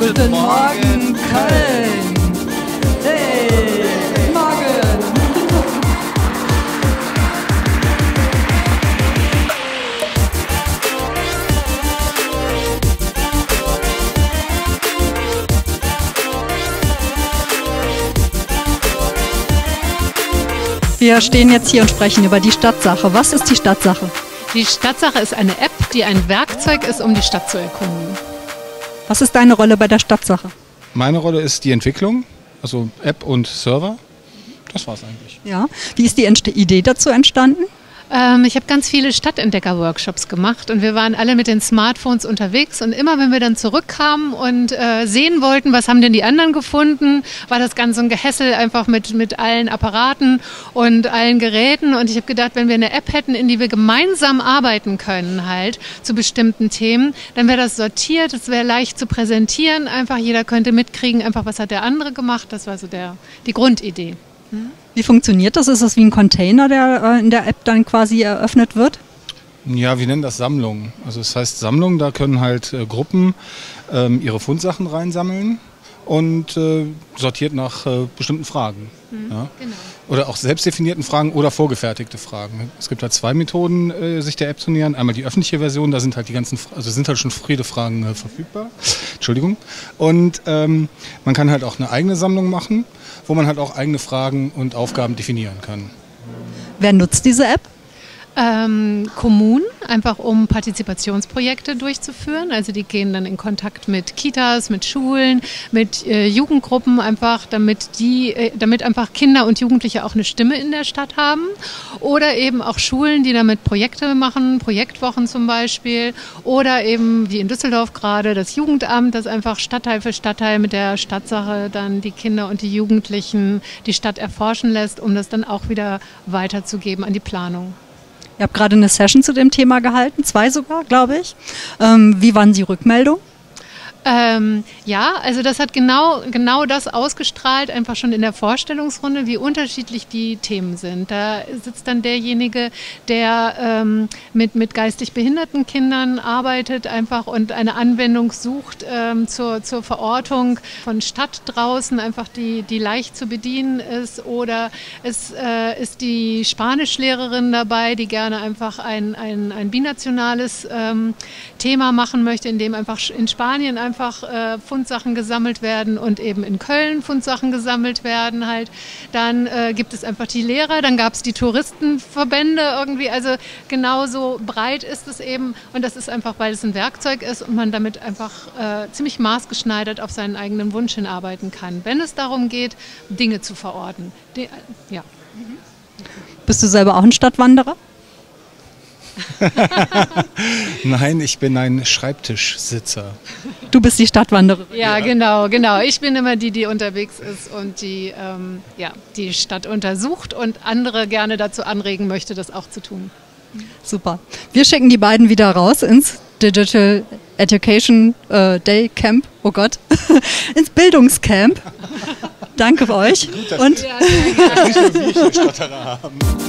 Guten Morgen, Köln! Hey, guten Morgen! Wir stehen jetzt hier und sprechen über die Stadtsache. Was ist die Stadtsache? Die Stadtsache ist eine App, die ein Werkzeug ist, um die Stadt zu erkunden. Was ist deine Rolle bei der Stadtsache? Meine Rolle ist die Entwicklung, also App und Server. Das war's eigentlich. Ja. Wie ist die Idee dazu entstanden? Ähm, ich habe ganz viele Stadtentdecker-Workshops gemacht und wir waren alle mit den Smartphones unterwegs und immer wenn wir dann zurückkamen und äh, sehen wollten, was haben denn die anderen gefunden, war das Ganze ein Gehässel einfach mit, mit allen Apparaten und allen Geräten und ich habe gedacht, wenn wir eine App hätten, in die wir gemeinsam arbeiten können halt zu bestimmten Themen, dann wäre das sortiert, es wäre leicht zu präsentieren, einfach jeder könnte mitkriegen, einfach was hat der andere gemacht, das war so der, die Grundidee. Hm? Wie funktioniert das? Ist das wie ein Container, der äh, in der App dann quasi eröffnet wird? Ja, wir nennen das Sammlung. Also das heißt Sammlung, da können halt äh, Gruppen ähm, ihre Fundsachen reinsammeln und äh, sortiert nach äh, bestimmten Fragen. Mhm, ja? genau. Oder auch selbstdefinierten Fragen oder vorgefertigte Fragen. Es gibt halt zwei Methoden, äh, sich der App zu nähern. Einmal die öffentliche Version, da sind halt die ganzen, also sind halt schon viele Fragen äh, verfügbar. Entschuldigung. Und ähm, man kann halt auch eine eigene Sammlung machen, wo man halt auch eigene Fragen und Aufgaben definieren kann. Wer nutzt diese App? Ähm, Kommunen, einfach um Partizipationsprojekte durchzuführen. Also die gehen dann in Kontakt mit Kitas, mit Schulen, mit äh, Jugendgruppen, einfach damit die, äh, damit einfach Kinder und Jugendliche auch eine Stimme in der Stadt haben. Oder eben auch Schulen, die damit Projekte machen, Projektwochen zum Beispiel. Oder eben wie in Düsseldorf gerade das Jugendamt, das einfach Stadtteil für Stadtteil mit der Stadtsache dann die Kinder und die Jugendlichen die Stadt erforschen lässt, um das dann auch wieder weiterzugeben an die Planung. Ihr habt gerade eine Session zu dem Thema gehalten, zwei sogar, glaube ich. Ähm, wie waren die Rückmeldungen? Ähm, ja, also das hat genau, genau das ausgestrahlt, einfach schon in der Vorstellungsrunde, wie unterschiedlich die Themen sind. Da sitzt dann derjenige, der ähm, mit, mit geistig behinderten Kindern arbeitet einfach und eine Anwendung sucht ähm, zur, zur Verortung von Stadt draußen, einfach die, die leicht zu bedienen ist. Oder es äh, ist die Spanischlehrerin dabei, die gerne einfach ein, ein, ein binationales ähm, Thema machen möchte, in dem einfach in Spanien einfach einfach äh, Fundsachen gesammelt werden und eben in Köln Fundsachen gesammelt werden halt. Dann äh, gibt es einfach die Lehrer, dann gab es die Touristenverbände irgendwie. Also genauso breit ist es eben und das ist einfach, weil es ein Werkzeug ist und man damit einfach äh, ziemlich maßgeschneidert auf seinen eigenen Wunsch hinarbeiten kann, wenn es darum geht, Dinge zu verorten. Die, ja. Bist du selber auch ein Stadtwanderer? Nein, ich bin ein Schreibtischsitzer. Du bist die Stadtwanderin. Ja, ja, genau, genau. Ich bin immer die, die unterwegs ist und die ähm, ja, die Stadt untersucht und andere gerne dazu anregen möchte, das auch zu tun. Super. Wir schicken die beiden wieder raus ins Digital Education äh, Day Camp. Oh Gott, ins Bildungscamp. Danke für euch. Gut, dass und ja,